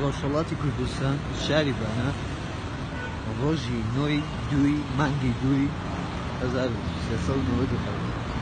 ڕۆژهڵاتی کوردستان شاری شریبانه روزی نۆی دوی مانگی دوی از آرزوی سال نوی دخالت